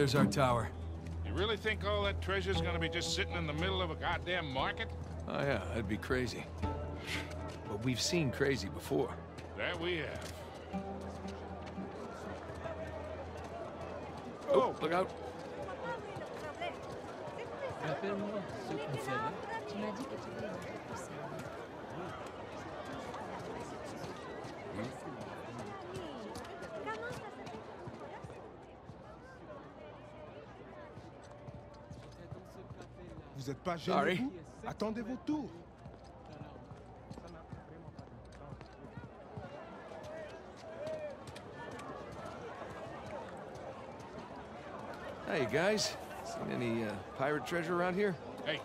All right, there's our tower. You really think all that treasure's gonna be just sitting in the middle of a goddamn market? Oh yeah, that'd be crazy. But we've seen crazy before. That we have. Oh, look out. Vous n'êtes pas gêné, Sorry. vous Attendez vos tours. Hey, guys. Seen any uh, pirate treasure around here? Hey,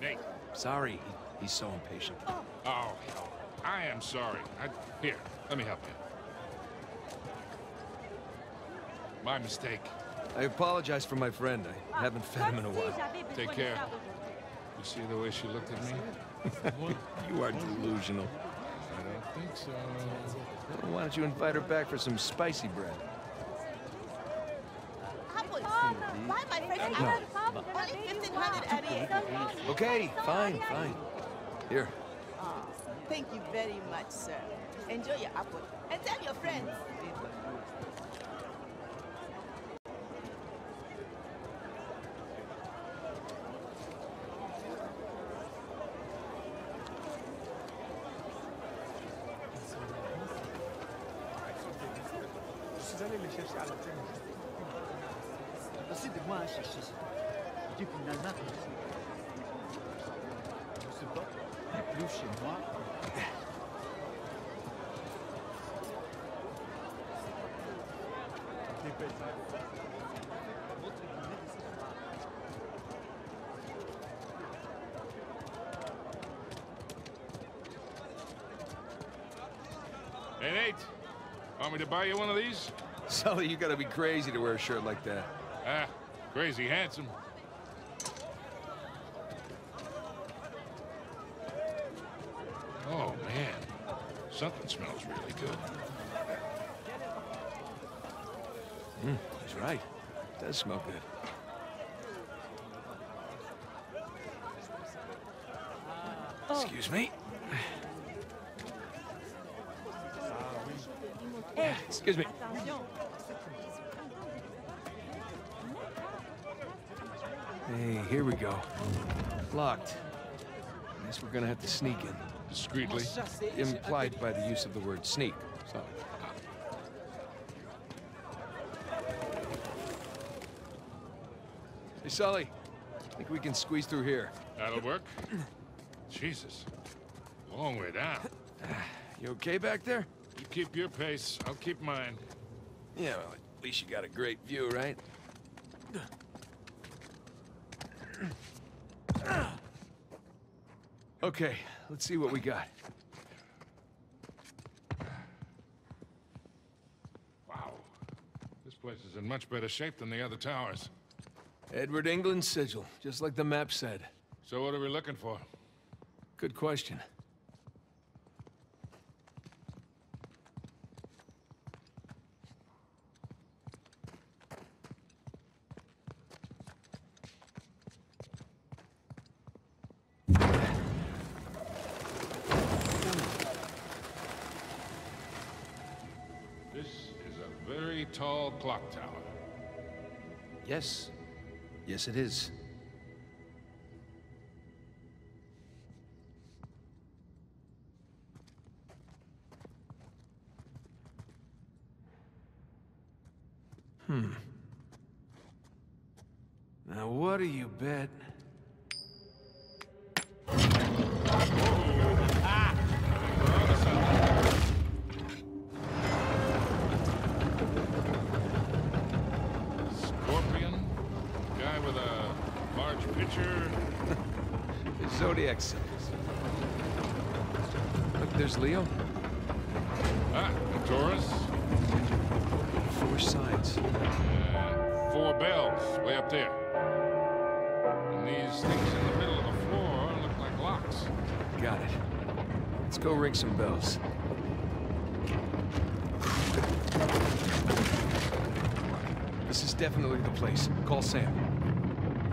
Nate. Sorry, he- he's so impatient. Oh, hell. I am sorry. I, here, let me help you. My mistake. I apologize for my friend. I haven't fed him in a while. Take care. You see the way she looked at me? You are delusional. I don't think so. Well, Why don't you invite her back for some spicy bread? Apple. Why my friend No. Only 1500 at it. Okay, fine, fine. Here. Aw, Thank you very much, sir. Enjoy your apple. And tell your friends. Je suis allé les chercher à la terre. Aussi de moi à chercher ça. Et puis finalement, je sais pas, mais plus chez moi. Hey, Nate. Want me to buy you one of these? Sully, you gotta be crazy to wear a shirt like that. Ah, crazy handsome. Oh, man. Something smells really good. He's right. It does smell good. Excuse me. Excuse me. Hey, here we go. Locked. Guess we're gonna have to sneak in. Discreetly. Implied by the use of the word sneak. So. Hey, Sully. I Think we can squeeze through here. That'll work. Jesus. Long way down. You okay back there? You keep your pace. I'll keep mine. Yeah, well, at least you got a great view, right? Okay, let's see what we got. Wow. This place is in much better shape than the other towers. Edward England's sigil, just like the map said. So what are we looking for? Good question. Yes, it is. Some bells. This is definitely the place. Call Sam.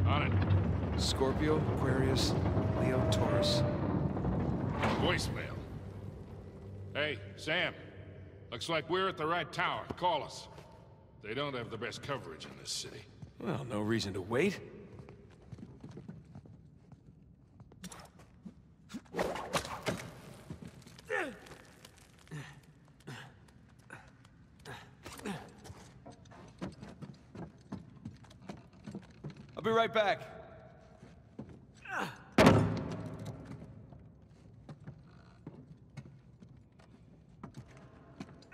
On it. Scorpio, Aquarius, Leo, Taurus. Voicemail. Hey, Sam. Looks like we're at the right tower. Call us. They don't have the best coverage in this city. Well, no reason to wait. Be right back.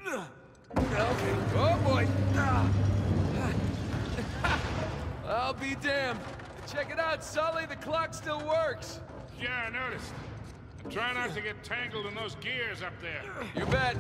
Okay. Oh boy. I'll be damned. Check it out, Sully. The clock still works. Yeah, I noticed. And try not to get tangled in those gears up there. You bet.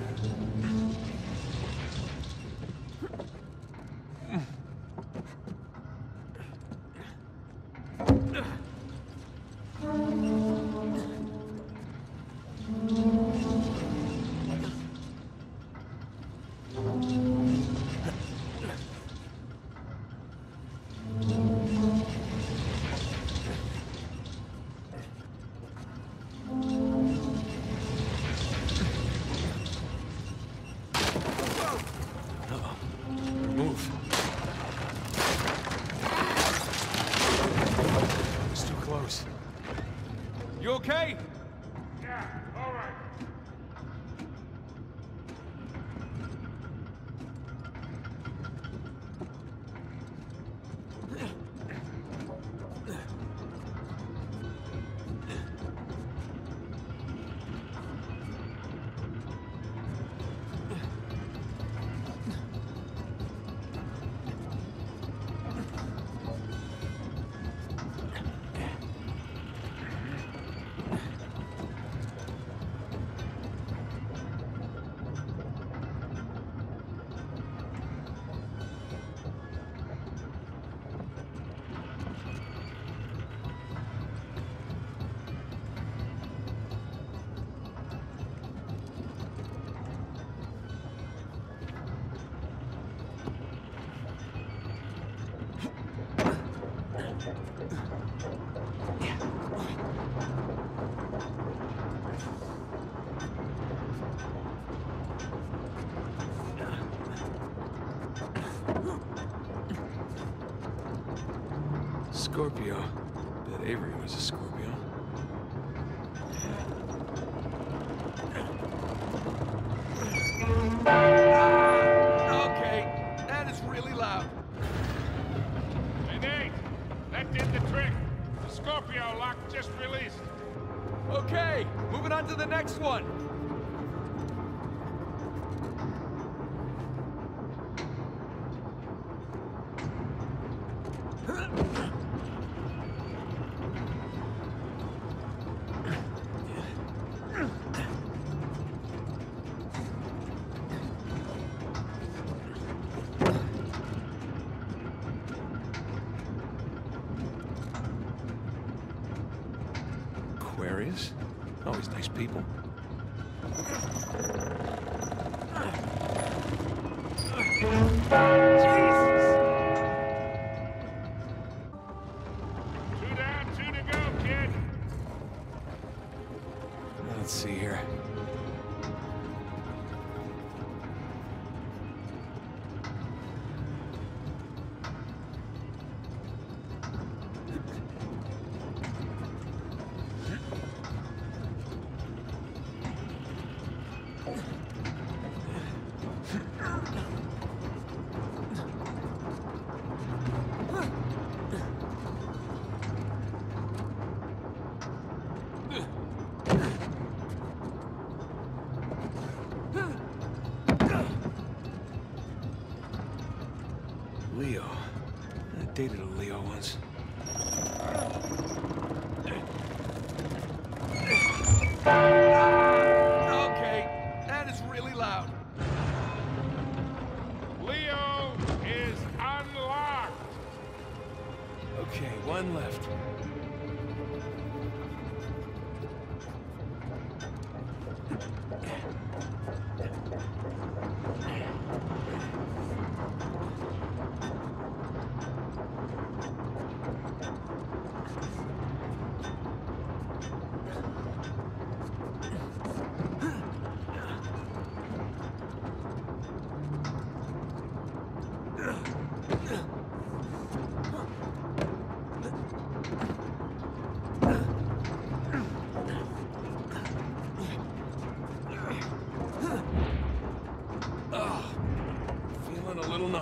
Scorpio.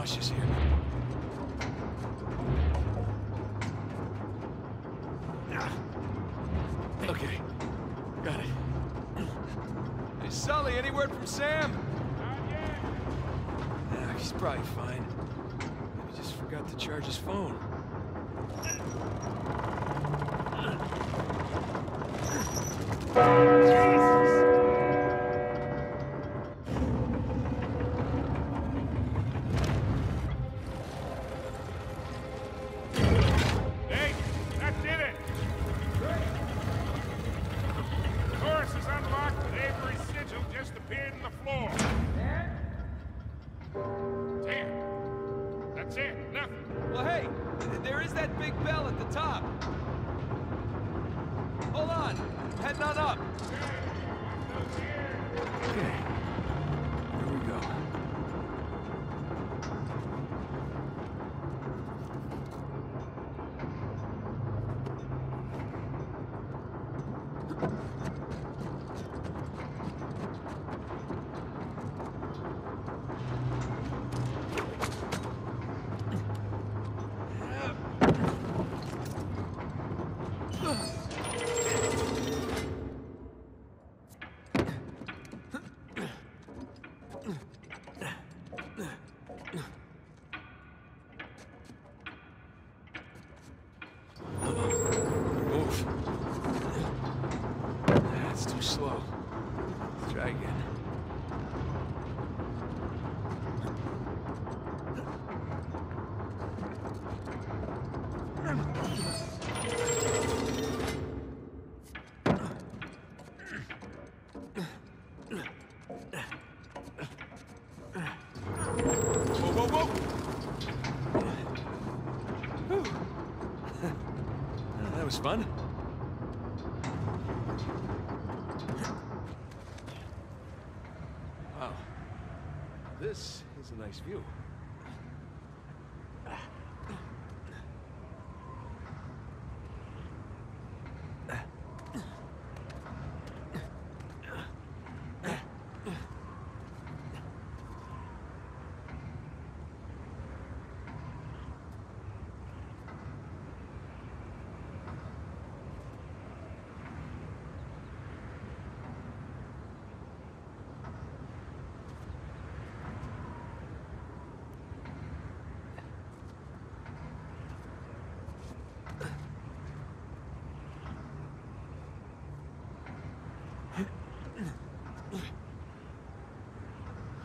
Nauseous here. Okay, got it. Hey, Sully, any word from Sam? Yeah, he's probably fine. Maybe just forgot to charge his phone. Fun. Wow. This is a nice view.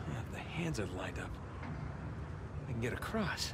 Yeah, if the hands are lined up, I can get across.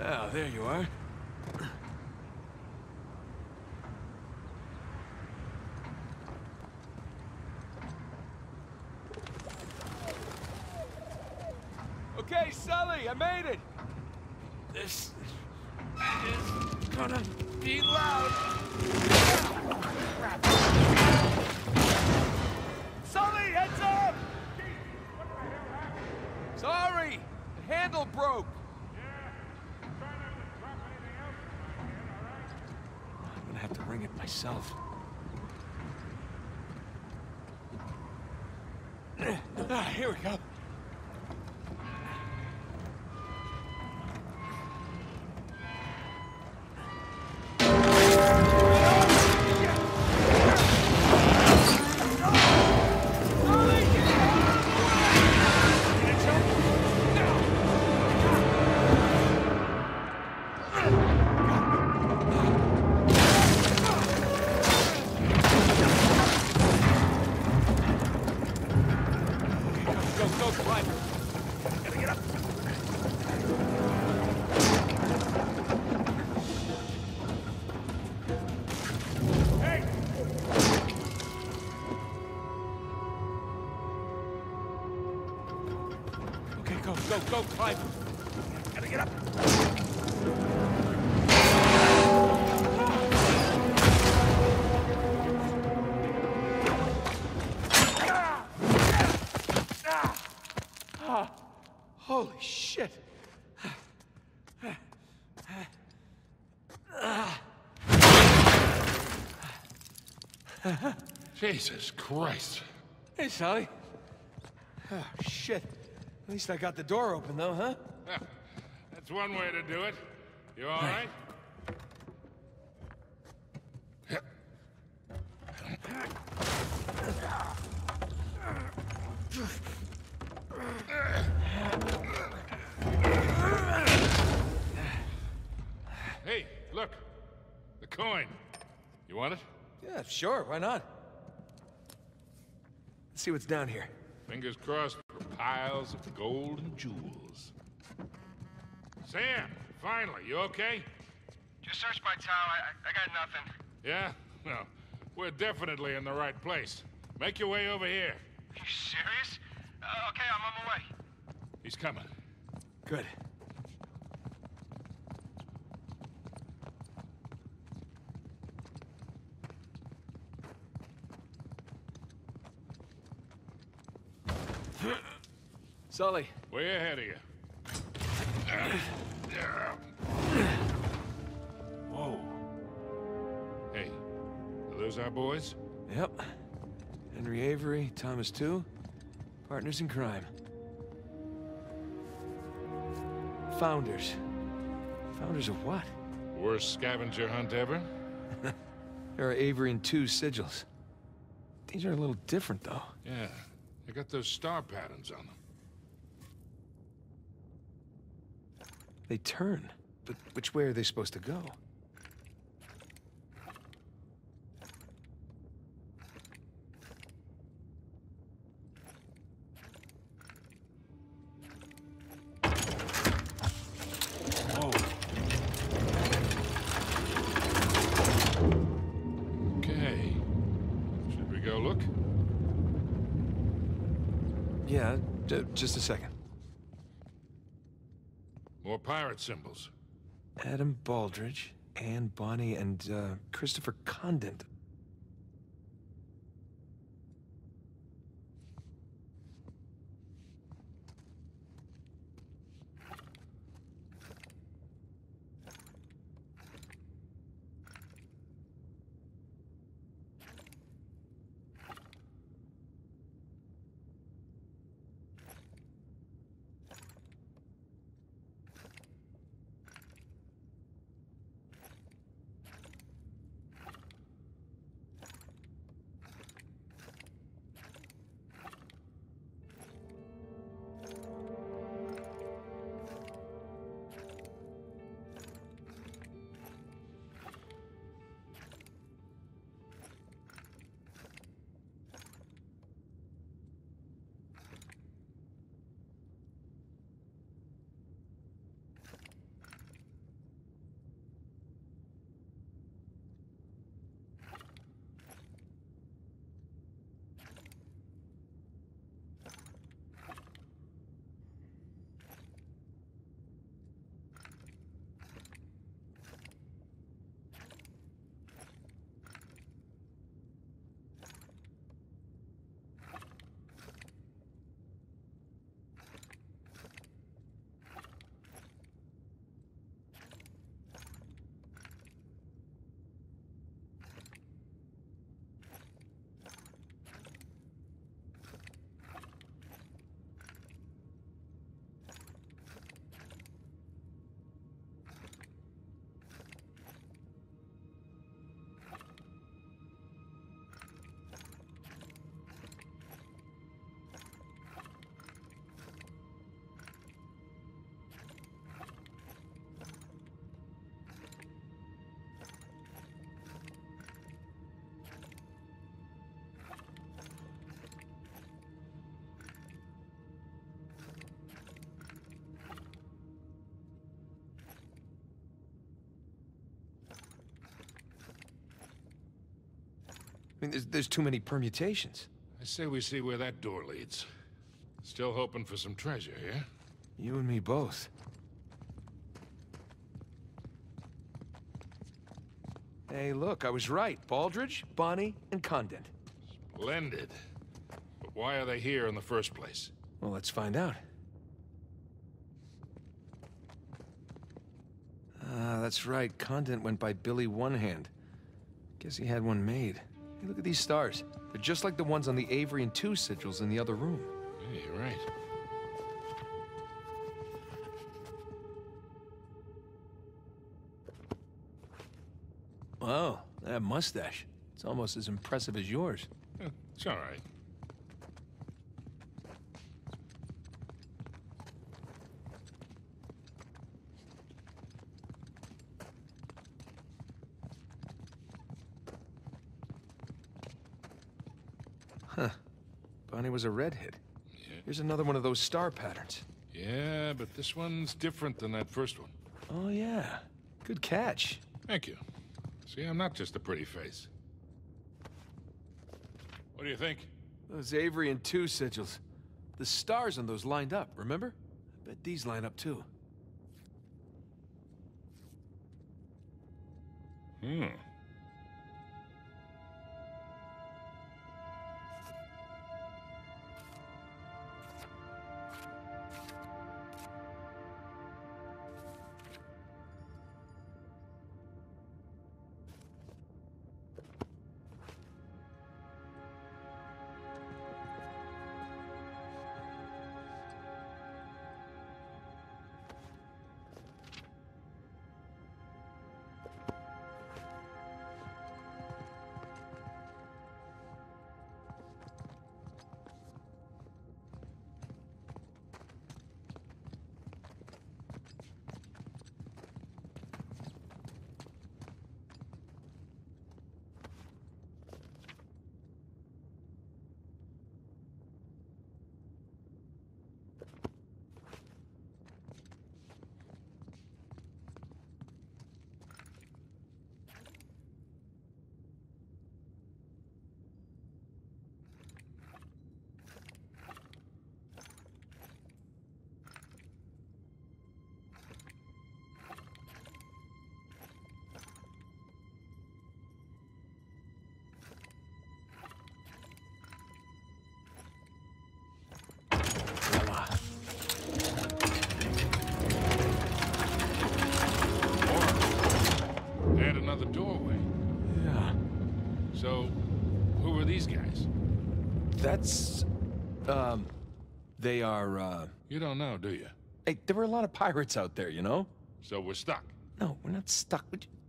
Oh, there you are. Okay, Sully, I made it. Holy shit. Jesus Christ. Hey, Sally. Oh, shit. At least I got the door open, though, huh? That's one way to do it. You all right? Hey, look. The coin. You want it? Yeah, sure. Why not? Let's see what's down here. Fingers crossed for piles of gold and jewels. Sam, finally, you okay? Just searched my town. I, I, I got nothing. Yeah? Well, we're definitely in the right place. Make your way over here. You serious? Uh, okay, I'm on my way. He's coming. Good. Sully, Way ahead of you. Whoa. Hey, are those our boys? Yep. Henry Avery, Thomas Tew. Partners in crime. Founders. Founders of what? Worst scavenger hunt ever? There are Avery and Tew sigils. These are a little different, though. Yeah, they got those star patterns on them. They turn. But which way are they supposed to go? Whoa. Okay. Should we go look? Yeah, j- just a second. More pirate symbols. Adam Baldridge, Anne Bonny, and uh, Christopher Condent. mean, there's, there's too many permutations. I say we see where that door leads. Still hoping for some treasure, yeah? You and me both. Hey, look, I was right. Baldridge, Bonny, and Condent. Splendid. But why are they here in the first place? Well, let's find out. Ah, that's right. Condent went by Billy One Hand. Guess he had one made. Hey, look at these stars. They're just like the ones on the Avery and Tew sigils in the other room. Yeah, you're right. Wow, that mustache. It's almost as impressive as yours. It's all right. Bonny was a redhead. Yeah. Here's another one of those star patterns. Yeah, but this one's different than that first one. Oh, yeah. Good catch. Thank you. See, I'm not just a pretty face. What do you think? Those Avery and Tew sigils. The stars on those lined up, remember? I bet these line up too. So, who are these guys? That's. Um. They are, uh. You don't know, do you? Hey, there were a lot of pirates out there, you know? So we're stuck. No, we're not stuck.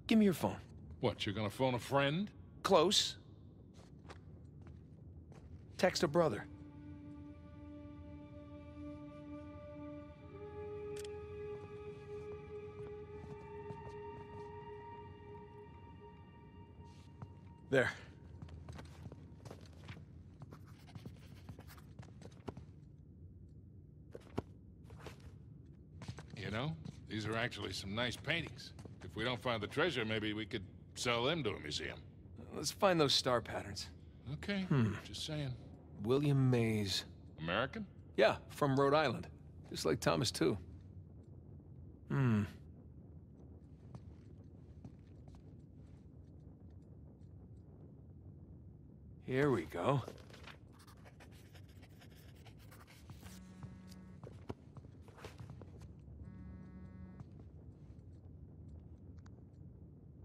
Give me your phone. What, you're gonna phone a friend? Close. Text a brother. There. You know, these are actually some nice paintings. If we don't find the treasure, maybe we could sell them to a museum. Let's find those star patterns. Okay, just saying. William Mayes. American? Yeah, from Rhode Island. Just like Thomas, Tew. Hmm. Here we go.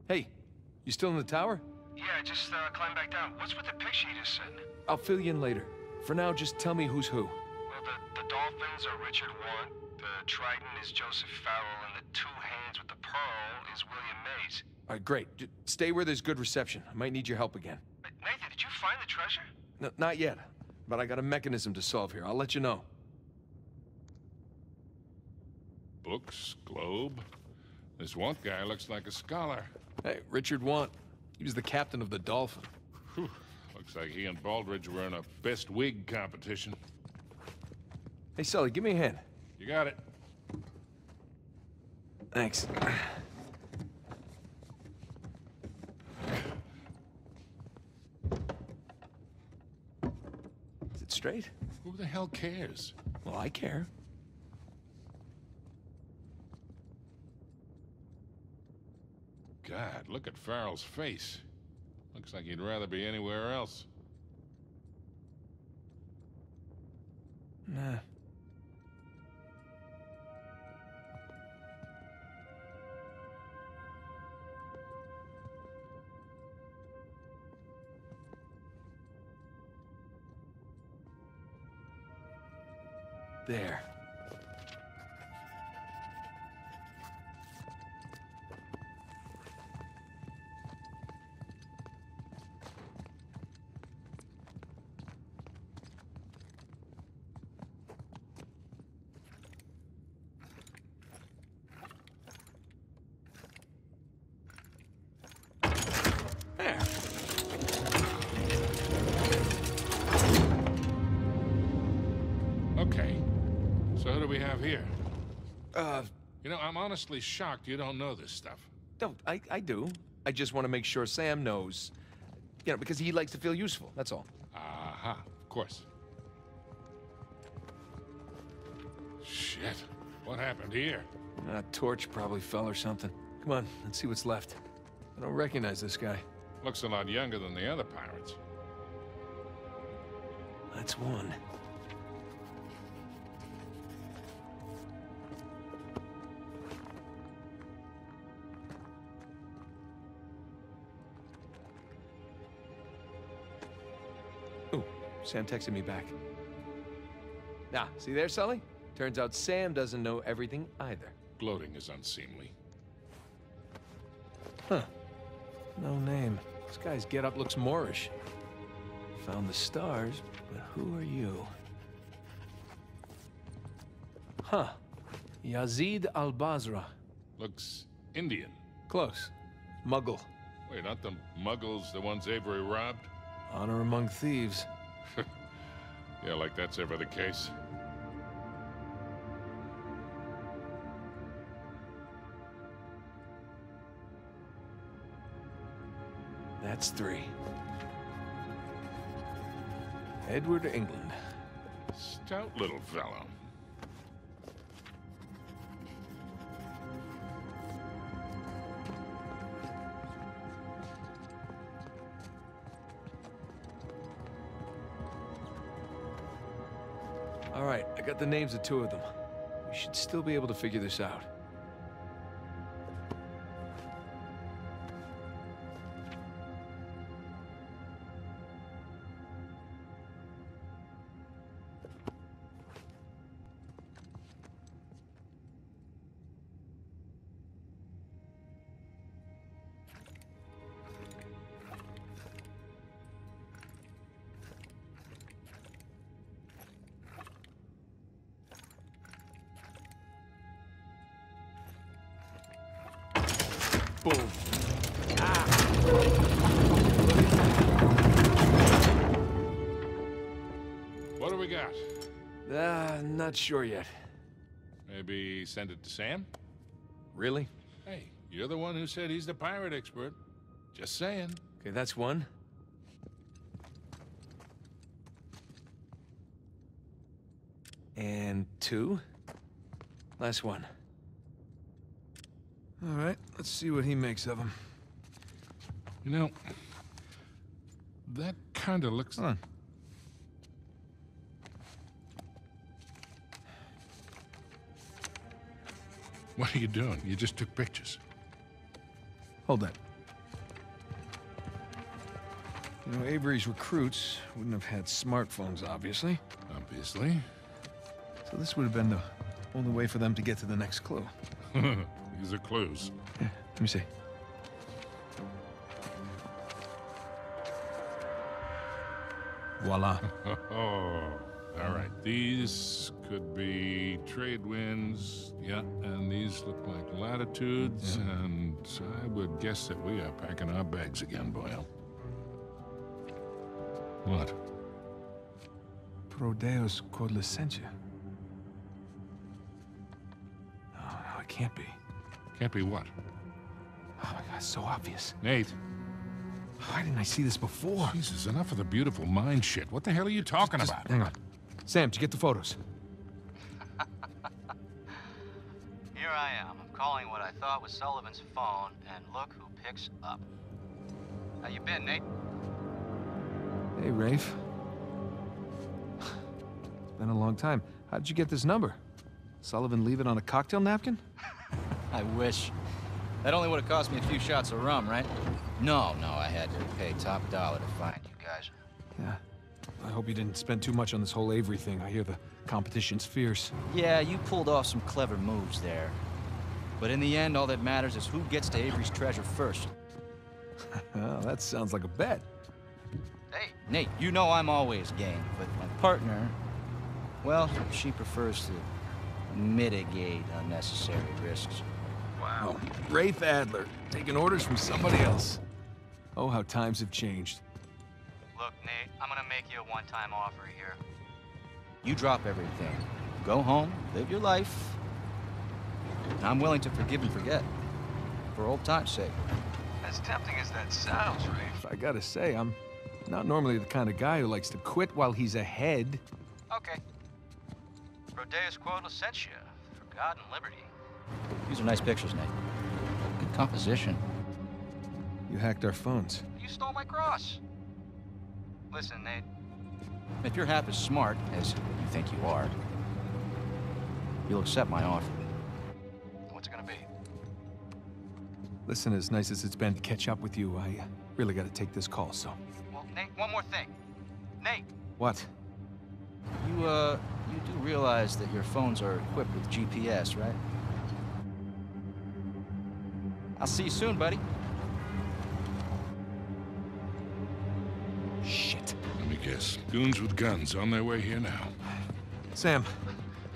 Hey, you still in the tower? Yeah, just uh, climb back down. What's with the picture you just sent? I'll fill you in later. For now, just tell me who's who. Well, the, the dolphins are Richard Want, the trident is Joseph Farrell, and the two hands with the pearl is William Mayes. All right, great. J- stay where there's good reception. I might need your help again. Nathan, did you find the treasure? No, not yet, but I got a mechanism to solve here. I'll let you know. Books, globe. This one guy looks like a scholar. Hey, Richard Want. He was the captain of the Dolphin. Whew. Looks like he and Baldridge were in a best wig competition. Hey, Sully, give me a hand. You got it. Thanks. Straight. Who the hell cares? Well, I care. God, look at Farrell's face. Looks like he'd rather be anywhere else. Nah. There. Honestly shocked you don't know this stuff. no, I, I do. I just want to make sure Sam knows. You know, because he likes to feel useful, that's all. Aha, of course. Shit. What happened here? A torch probably fell or something. Come on, let's see what's left. I don't recognize this guy. Looks a lot younger than the other pirates. That's one. Sam texted me back. Nah, see there, Sully? Turns out Sam doesn't know everything either. Gloating is unseemly. Huh. No name. This guy's getup looks Moorish. Found the stars, but who are you? Huh. Yazid al-Basra. Looks Indian. Close. Mughal. Wait, aren't the Mughals the ones Avery robbed? Honor among thieves. Yeah, like that's ever the case. That's three. Edward England. Stout little fellow. Got the names of two of them. We should still be able to figure this out. What do we got? Ah, not sure yet. Maybe send it to Sam? Really? Hey, you're the one who said he's the pirate expert. Just saying. Okay, that's one. And two. Last one. All right, let's see what he makes of them. You know, that kind of looks. Hold on. What are you doing? You just took pictures. Hold that. You know, Avery's recruits wouldn't have had smartphones, obviously. Obviously. So this would have been the only way for them to get to the next clue. These are clues. Yeah, let me see. Voila. Oh, all right. These could be trade winds. Yeah, and these look like latitudes. And I would guess that we are packing our bags again, Boyle. What? Prodeus Codlicentia. No, no, it can't be. Can't be what? Oh my god, it's so obvious. Nate. Why didn't I see this before? Jesus, enough of the beautiful mind shit. What the hell are you talking Just about? hang on. Sam, did you get the photos? I am. I'm calling what I thought was Sullivan's phone, and look who picks up. How you been, Nate? Hey, Rafe. It's been a long time. How did you get this number? Sullivan leave it on a cocktail napkin? I wish. That only would have cost me a few shots of rum, right? No, no, I had to pay top dollar to find you guys. Yeah. I hope you didn't spend too much on this whole Avery thing. I hear the competition's fierce. Yeah, you pulled off some clever moves there. But in the end, all that matters is who gets to Avery's treasure first. Oh, that sounds like a bet. Hey, Nate, you know I'm always game, but my partner, well, she prefers to mitigate unnecessary risks. Wow. Rafe Adler, taking orders from somebody else. Oh, how times have changed. Look, Nate, I'm gonna make you a one-time offer here. You drop everything, go home, live your life, and I'm willing to forgive and forget, for old time's sake. As tempting as that sounds, Rafe. I gotta say, I'm not normally the kind of guy who likes to quit while he's ahead. Okay. Rodeus Quota sent you for God and liberty. These are nice pictures, Nate. Good composition. You hacked our phones. You stole my cross. Listen, Nate. If you're half as smart as you think you are, you'll accept my offer. What's it gonna be? Listen, as nice as it's been to catch up with you, I uh, really gotta take this call, so. Well, Nate, one more thing. Nate, What? you, uh, you do realize that your phones are equipped with GPS, right? I'll see you soon, buddy. Shit. Let me guess. Goons with guns on their way here now. Sam,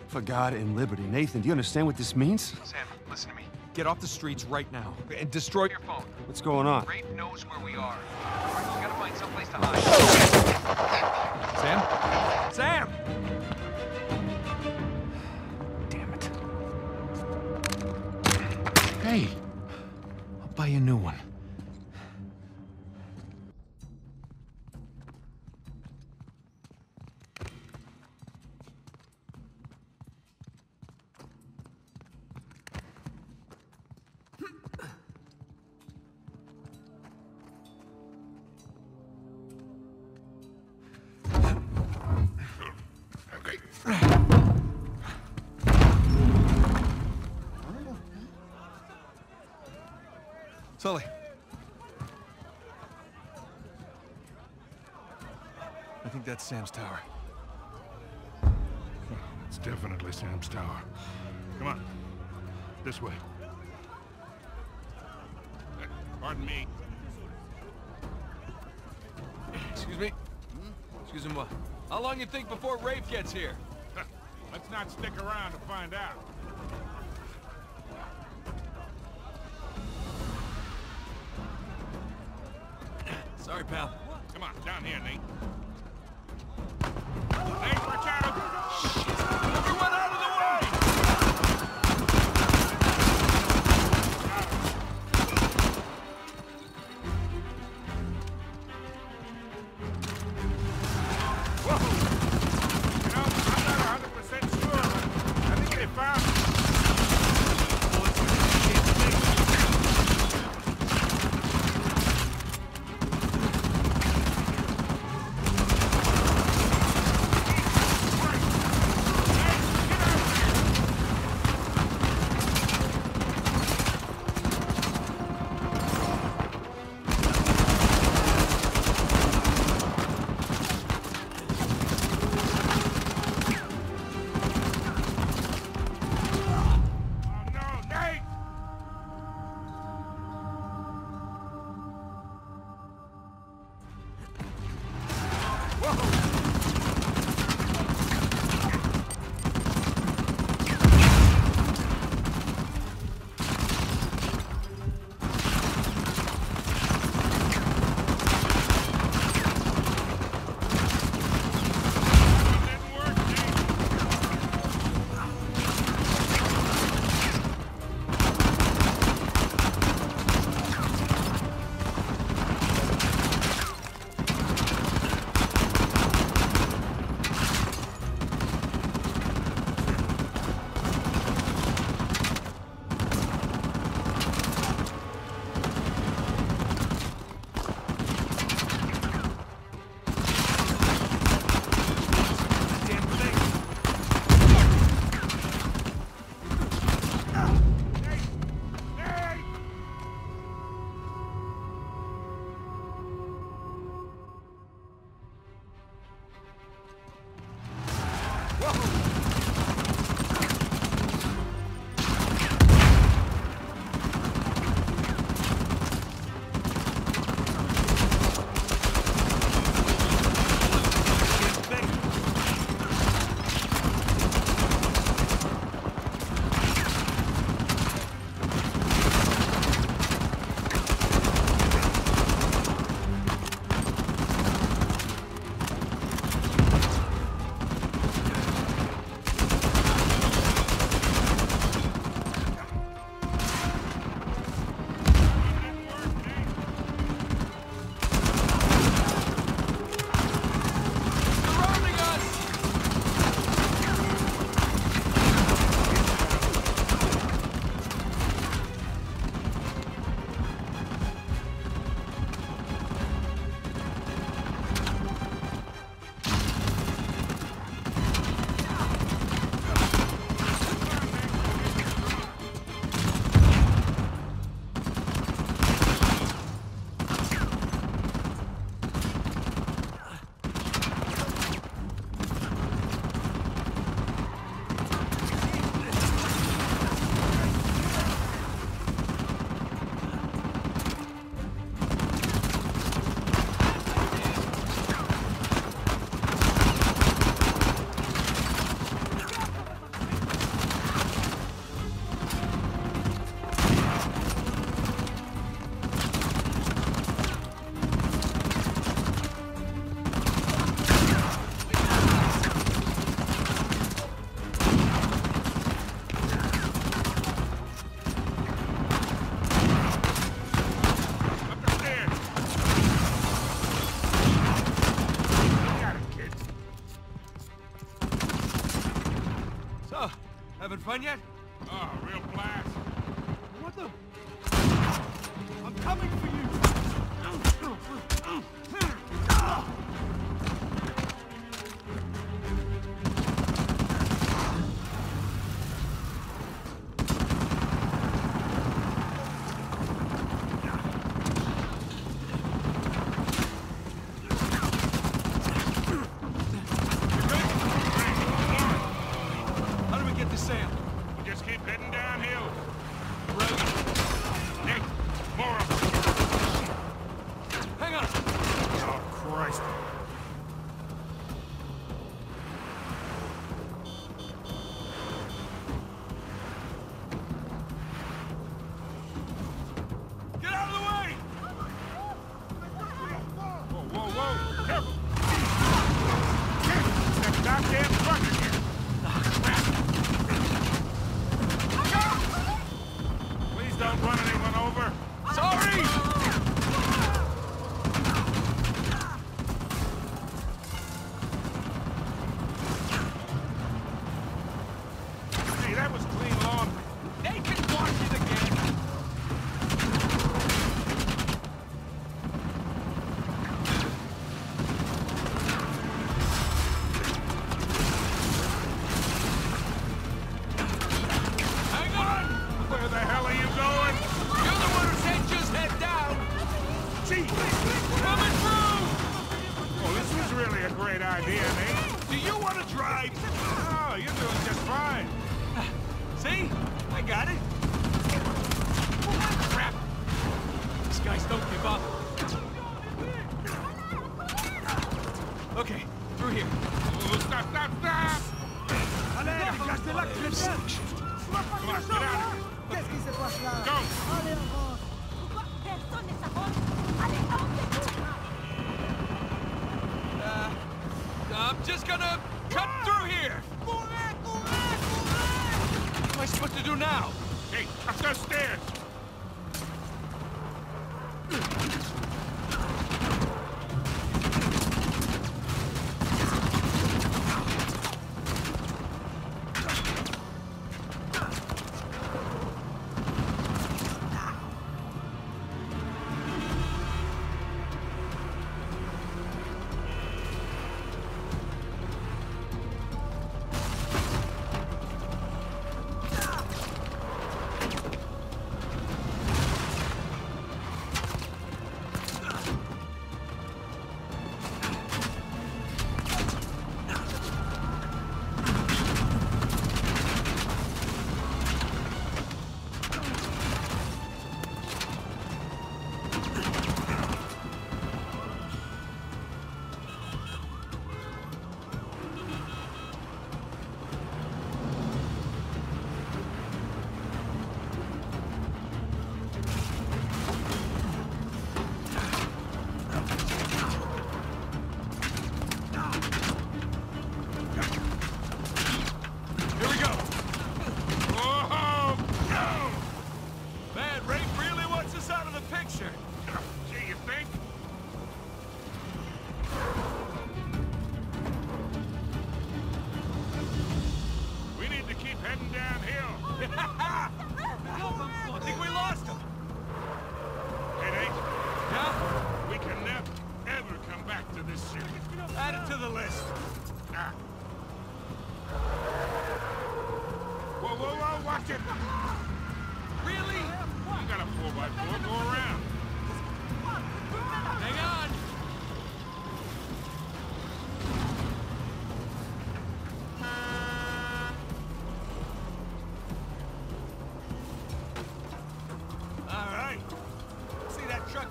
For God and liberty. Nathan, do you understand what this means? Sam, listen to me. get off the streets right now and destroy your Your phone. What's going on? Rafe knows where we are. All right, you gotta find someplace to hide. Sam? Sam! Damn it. Hey! I'll buy you a new one. That's Sam's tower. It's definitely Sam's tower. Come on. This way. Pardon me. Excuse me? Hmm? Excuse me, what? How long you think before Rafe gets here? Let's not stick around to find out. Sorry, pal. Come on, down here, Nate. Nate,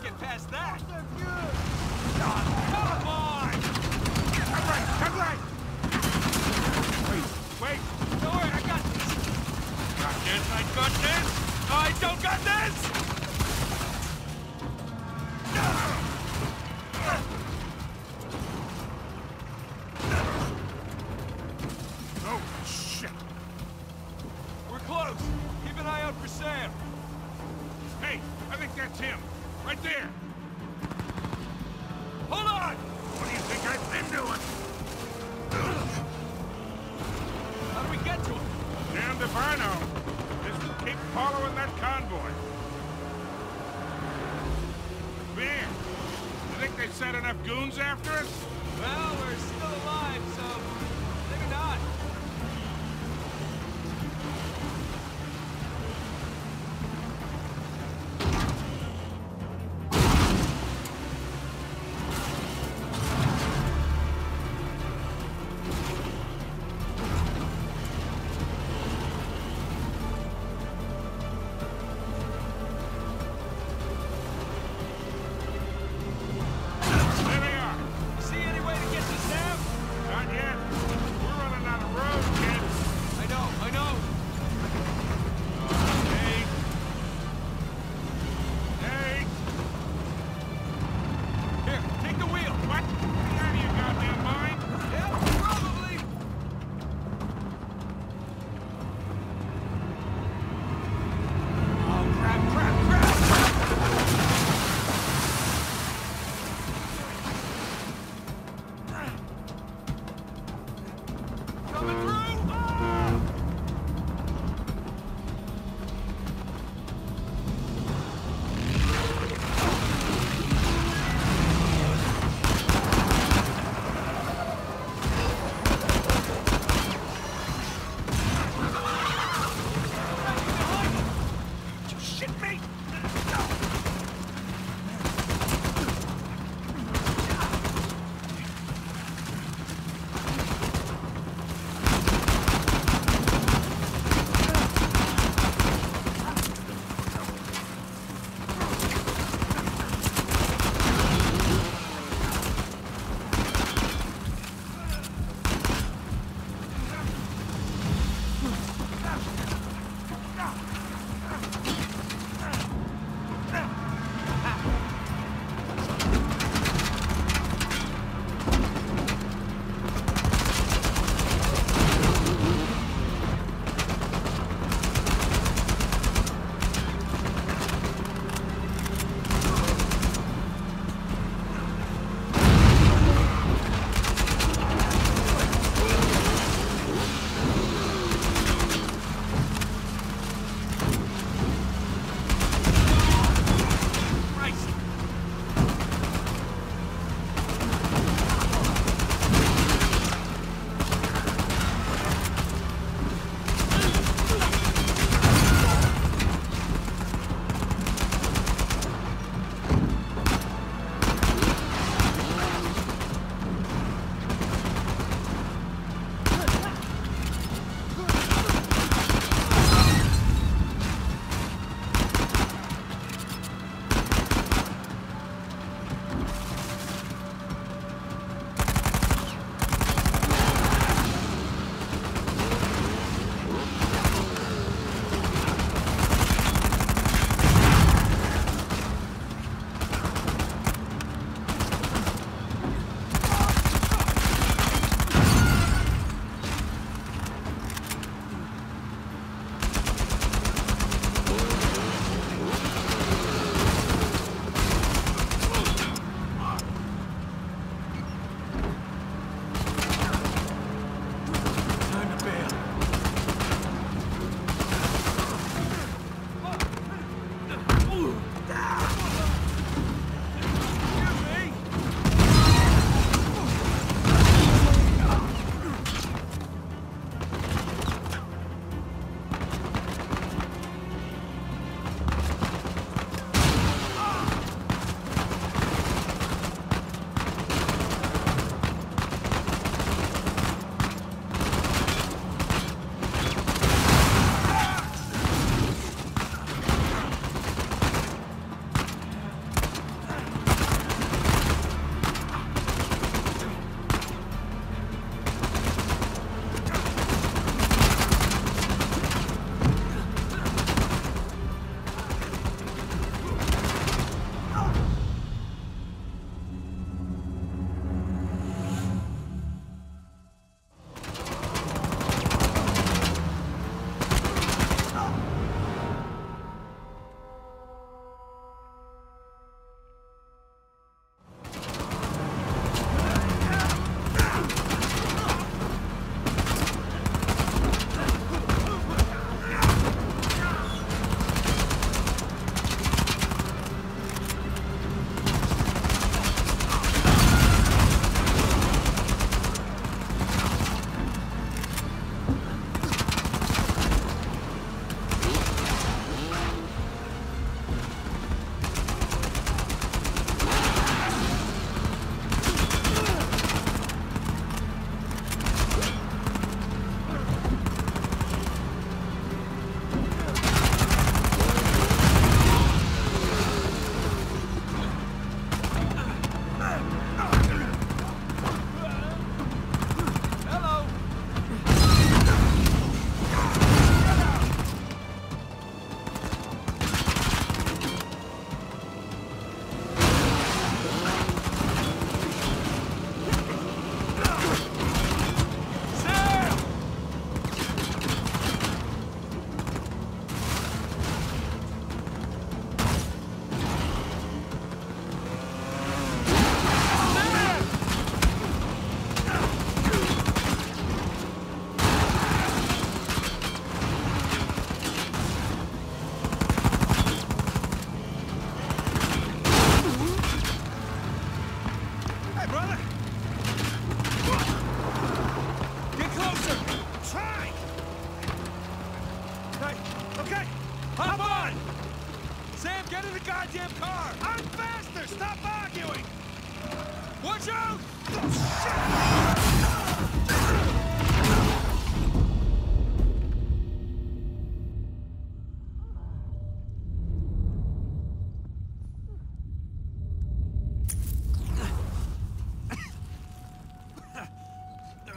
get past that. Oh, come on! Come right, come right! Wait, wait! Don't worry, I got this! Got this, I got this! I don't got this!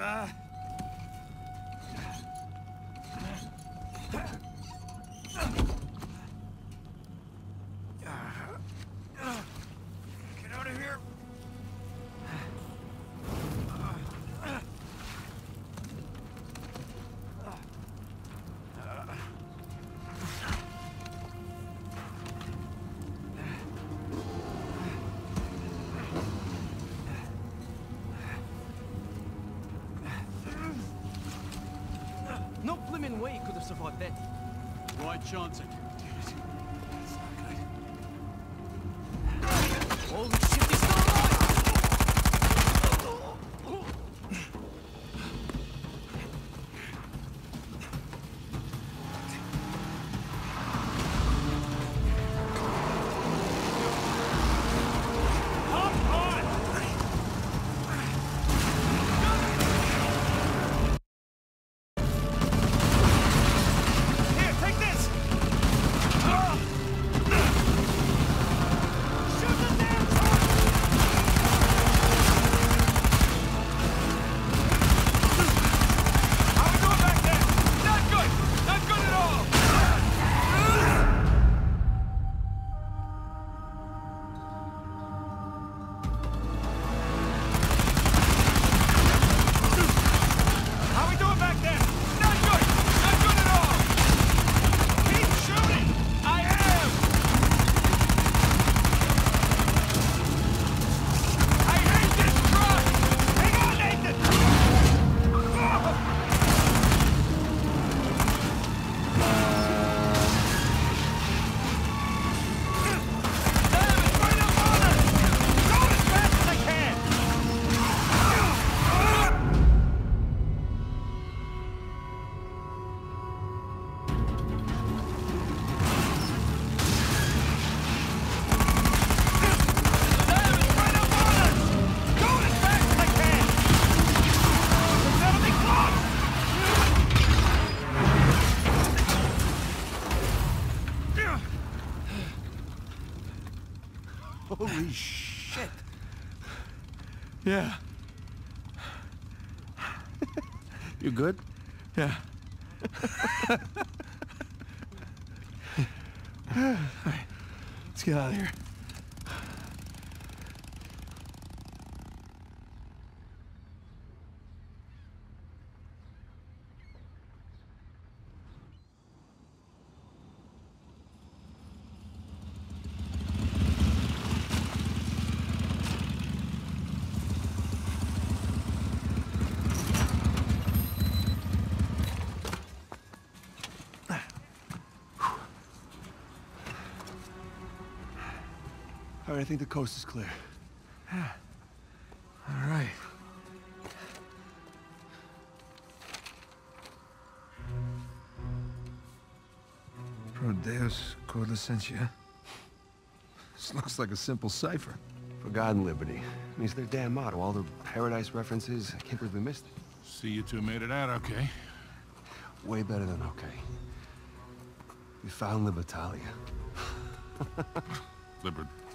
Get Blimmin' way could have survived that. Right chance get out of here. I think the coast is clear. Yeah. All right. Pro Deus Cor Licentia. This looks like a simple cipher. For God and liberty. Means their damn motto. All the paradise references. I can't believe we missed it. See you two made it out okay. Way better than okay. We found Libertalia. Liber...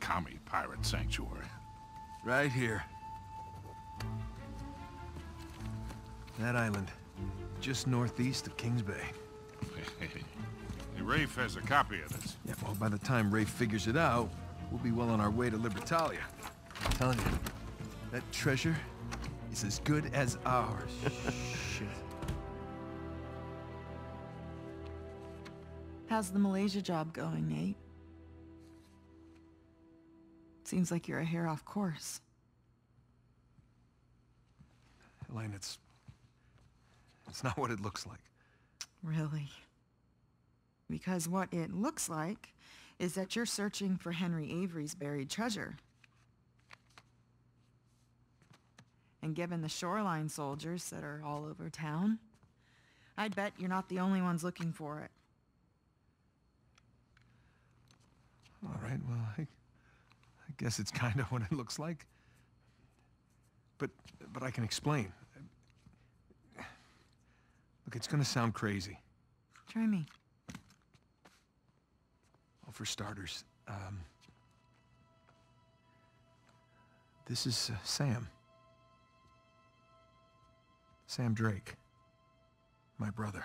commie pirate sanctuary? Right here. That island. Just northeast of Kings Bay. Hey, Rafe has a copy of this. Yeah, well, by the time Rafe figures it out, we'll be well on our way to Libertalia. I'm telling you, that treasure is as good as ours. Shit. How's the Malaysia job going, Nate? Seems like you're a hair off course. Elena, it's... It's not what it looks like. Really? Because what it looks like is that you're searching for Henry Avery's buried treasure. And given the shoreline soldiers that are all over town, I'd bet you're not the only ones looking for it. All right, well, I, I guess it's kind of what it looks like. But, but I can explain. Look, it's gonna sound crazy. Try me. Well, for starters, um, this is uh, Sam. Sam Drake. My brother.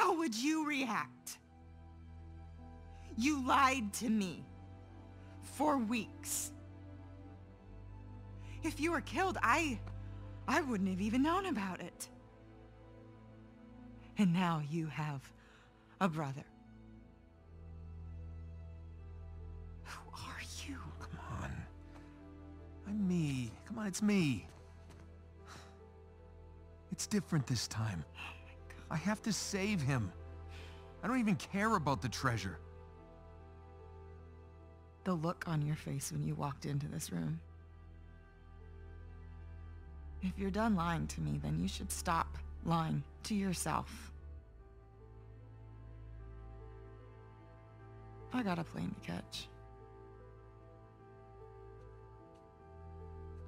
How would you react? You lied to me for weeks. If you were killed, I... I wouldn't have even known about it. And now you have a brother. Who are you? Come on. I'm me. Come on, it's me. It's different this time. I have to save him. I don't even care about the treasure. The look on your face when you walked into this room. If you're done lying to me, then you should stop lying to yourself. I got a plane to catch.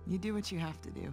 You do what you have to do.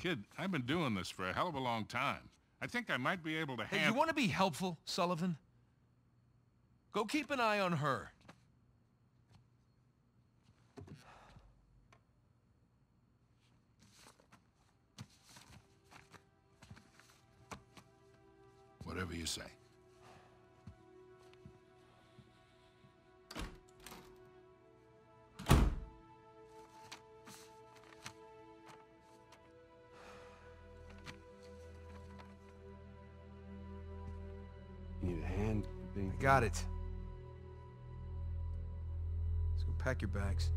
Kid, I've been doing this for a hell of a long time. I think I might be able to Hey, handle... you want to be helpful, Sullivan? Go keep an eye on her. Whatever you say. Got it. Let's go pack your bags.